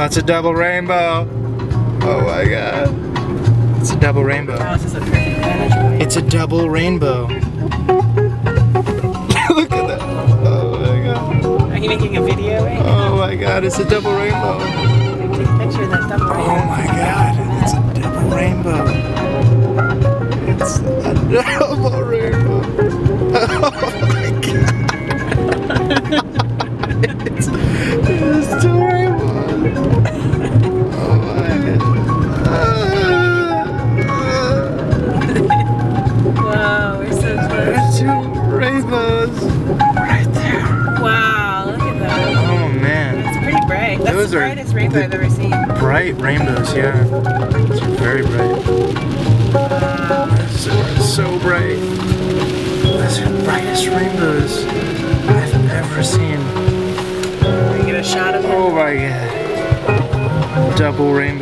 Oh, it's a double rainbow. Oh my god. It's a double rainbow. This is a perfect vantage point. It's a double rainbow. Look at that. Oh my god. Are you making a video right now? Oh my god, it's a double rainbow. Take a picture of that double Oh my god, it's a double rainbow. It's a double rainbows right there. Wow, look at that. Oh man. It's pretty bright. That's Those the are brightest rainbow the- I've ever seen. Bright rainbows, yeah. It's very bright. So, so bright. Those are the brightest rainbows I've ever seen. Can we get a shot of it? Oh my god. Double rainbow.